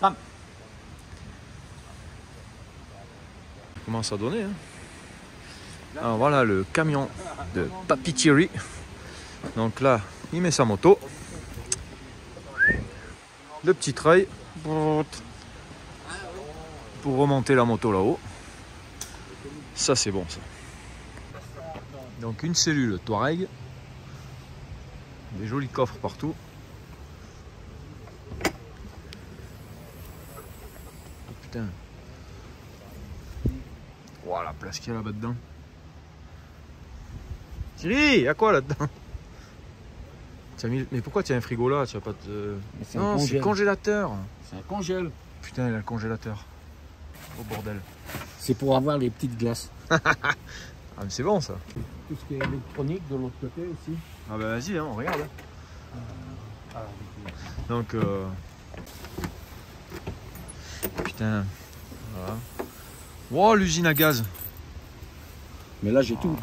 Bam On commence à donner. Hein Alors voilà le camion de Papitieri. Donc là, il met sa moto. Le petit trail pour remonter la moto là-haut. Ça, c'est bon, ça. Donc une cellule Touareg. Des jolis coffres partout. Putain. La place qu'il y a là-bas dedans. Thierry, y'a quoi là-dedans? Tu as mis- Mais pourquoi tu as un frigo là? Tu as pas de... Mais c'est un Non, c'est congélateur. C'est un congèle. Putain, il a le congélateur. Oh bordel. C'est pour avoir les petites glaces. Ah mais c'est bon ça. Tout ce qui est électronique de l'autre côté aussi. Ah bah vas-y, hein, on regarde. Donc, euh... putain, voilà. Wow, l'usine à gaz. Mais là j'ai tout.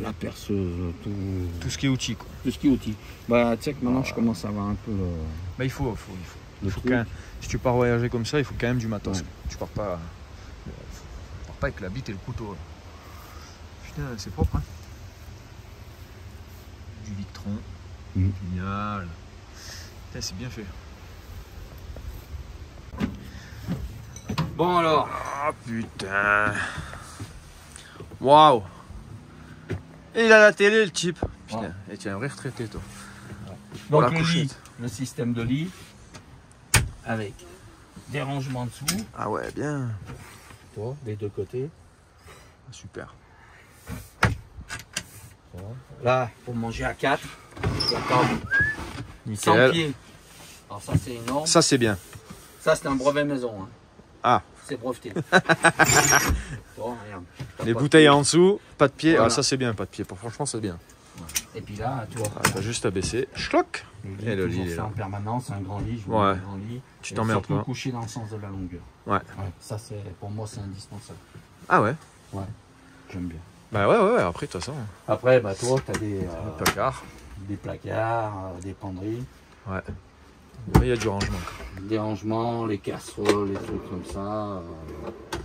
La perceuse, tout, Tout ce qui est outils, quoi. tout ce qui est outil. Bah tu sais que maintenant je commence à avoir un peu le, Bah il faut, faut, il faut. le faut quand si tu pars voyager comme ça, il faut quand même du matos. Ouais. Tu pars pas, tu pars pas avec la bite et le couteau. Putain, c'est propre. Hein. Du Victron. Génial. Putain, c'est bien fait. Bon alors, Ah putain. Waouh. Et il a la télé le type. Putain, Ouais. et tu es un vrai retraité toi. donc la le couchette. lit, le système de lit avec des rangements dessous, Ah ouais, bien. toi, des deux côtés. Super. Là, pour manger à 4, la table, 100 Nickel. pieds. Alors ça c'est énorme. Ça c'est bien. Ça c'est un brevet maison. hein. Ah. C'est breveté. T'as Les bouteilles en dessous, pas de pied. Voilà. Ah ça c'est bien, pas de pied. Franchement c'est bien. Et puis là, toi, Ah, T'as juste à baisser. Schlock. Et le lit est fait là. en permanence, un grand lit, je Ouais. mets un grand lit. Tu t'emmerdes pas. coucher dans le sens de la longueur. Ouais. ça c'est pour moi c'est indispensable. Ah ouais. J'aime bien. Bah ouais ouais, ouais. après de toute façon. Après, bah toi, tu as des, euh, Le placard. des placards, euh, des penderies, Ouais. Il y a du rangement. des rangements, les casseroles, les trucs comme ça. euh.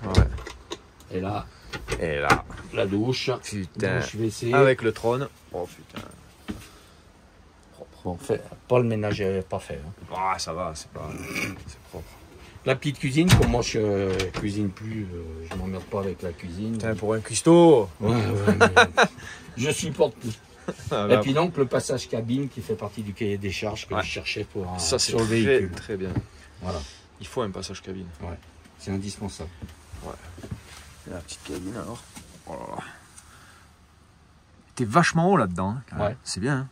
Ouais. et là, Et là, la douche, putain. douche WC. Avec le trône. Oh putain. Bon, fait, pas le ménage est pas fait. hein. Ah ça va, c'est pas. C'est propre. La petite cuisine, comme moi je euh, cuisine plus, euh, je m'emmerde pas avec la cuisine. Putain, pour un cuistot. Ouais, ouais, mais je supporte tout. Ah, Et bah, puis donc le passage cabine qui fait partie du cahier des charges que Ouais. je cherchais pour un, ça c'est sur le véhicule. très bien. Voilà, Il faut un passage cabine. c'est indispensable. Et la petite cabine alors. Oh là là. T'es vachement haut là-dedans. hein, quand même. Ouais. C'est bien. hein.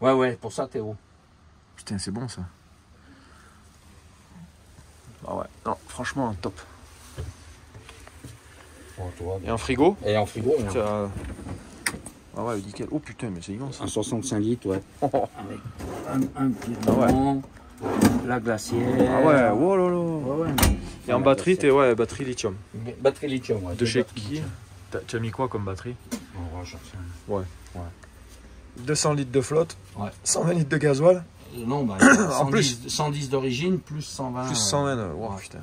Ouais, ouais, pour ça t'es haut. Putain, c'est bon ça. Ah ouais. Non, franchement, top. Toi, Et un frigo Et en frigo, on a Tiens. Ah ouais, nickel. Oh putain, mais c'est immense. un 65 litres, ouais. Oh, oh. Avec un, un petit Ah ouais. La glacière. Ah ouais, oh là là. Ouais, ouais, Et en batterie, t'es ouais, batterie lithium. Batterie lithium, ouais. De chez qui Tu as mis quoi comme batterie Oh, ouais, rien. 200 litres de flotte, Ouais. 120 litres de gasoil, Euh, Non, bah, En 110, 110 d'origine, plus 120. plus euh, 120. Oh ouais. putain.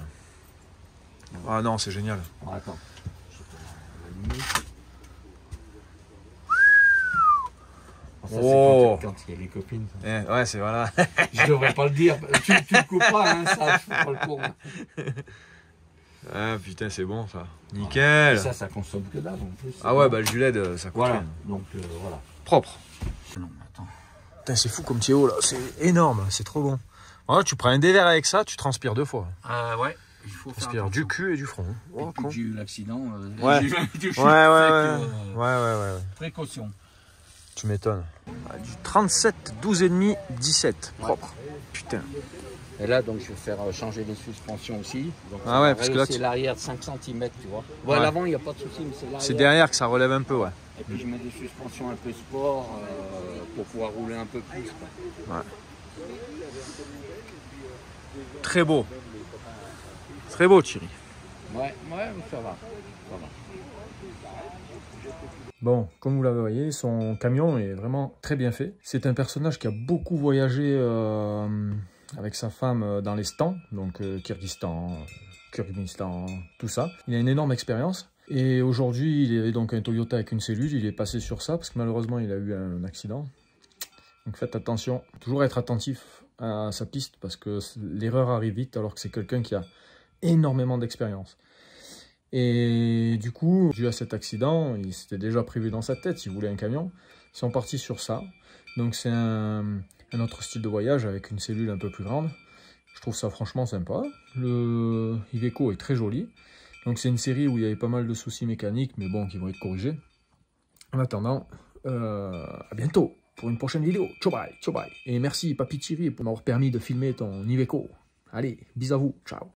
Ah non, c'est génial. Bon, attends. Oh. Quand, il y a les copines. Eh, ouais, c'est voilà. Je devrais pas le dire. Tu, tu le coupes pas, hein, ça. Je pas le cours. hein. Ah putain, c'est bon ça. Nickel. Ça, ça consomme que dalle en plus. Ah ouais, bah le euh, ça coûte Voilà. rien. Donc, euh, voilà. Propre. Non, attends. Putain, c'est fou comme Théo là. C'est énorme, c'est trop bon. Voilà, tu prends un dévers avec ça, tu transpires deux fois. Ah ouais. Il faut transpires du cul et du front. Oh, con. j'ai eu l'accident, euh, Ouais. Ouais, ouais, ouais. Ouais, ouais, ouais, ouais. précaution. Tu m'étonnes. Ah, du 37, 12 et demi, 17. Propre. Putain. Et là, donc, je vais faire euh, changer les suspensions aussi. Donc, Ah ouais, parce que là, tu- l'arrière de 5 cm, tu vois. Ouais, Ouais. l'avant, il n'y a pas de souci, mais c'est l'arrière. C'est derrière que ça relève un peu, ouais. Et puis, je mets des suspensions un peu sport euh, pour pouvoir rouler un peu plus. quoi. Très beau. Très beau, Thierry. Ouais, ouais, ça va. Ça va. Bon, comme vous l'avez voyé, son camion est vraiment très bien fait. C'est un personnage qui a beaucoup voyagé euh, avec sa femme euh, dans les stands, donc euh, Kyrgyzstan, Kyrgyzstan, tout ça. Il a une énorme expérience. Et aujourd'hui, il avait donc un Toyota avec une cellule, il est passé sur ça parce que malheureusement, il a eu un accident. Donc faites attention, toujours être attentif à sa piste parce que l'erreur arrive vite alors que c'est quelqu'un qui a énormément d'expérience. Et du coup, dû à cet accident, il s'était déjà prévu dans sa tête, il voulait un camion. Ils sont partis sur ça. Donc c'est un, autre style de voyage avec une cellule un peu plus grande. Je trouve ça franchement sympa. Le Iveco est très joli. Donc c'est une série où il y avait pas mal de soucis mécaniques, mais bon, qui vont être corrigés. En attendant, euh, à bientôt pour une prochaine vidéo. Ciao bye, ciao bye. Et merci Papy Thierry pour m'avoir permis de filmer ton Iveco. Allez, bis à vous, ciao.